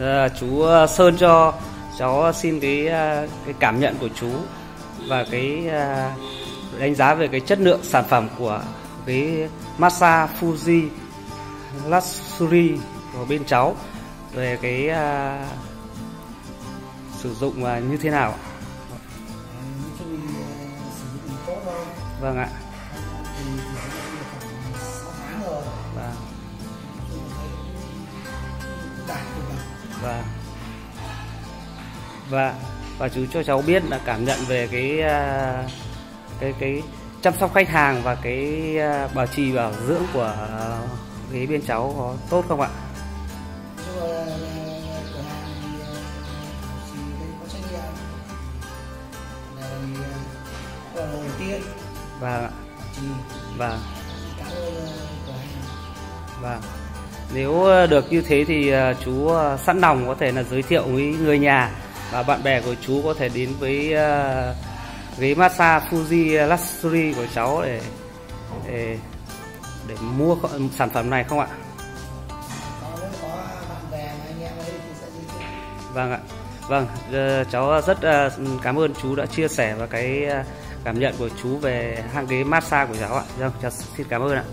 Ờ, chú ờ, Sơn cho cháu ờ, xin cái cái cảm nhận của chú và cái đánh giá về cái chất lượng sản phẩm của cái massage Fuji Luxury của bên cháu về cái sử dụng như thế nào Vâng ạ. thì khoảng 6 tháng rồi Vâng. Và và và chú cho cháu biết là cảm nhận về cái à, cái cái chăm sóc khách hàng và cái à, bảo trì bảo dưỡng của à, cái bên cháu có tốt không ạ? Tiên Vâng ạ. Vâng. Vâng. Nếu ờ, được như thế thì ờ, chú ờ, sẵn lòng có thể là giới thiệu với người nhà và bạn bè của chú có thể đến với ghế massage Fuji Luxury của cháu để để để mua sản phẩm này không ạ? Vâng ạ. Vâng, cháu rất cảm ơn chú đã chia sẻ và cái cảm nhận của chú về hang ghế massage của cháu ạ. Vâng, cháu xin cảm ơn ạ.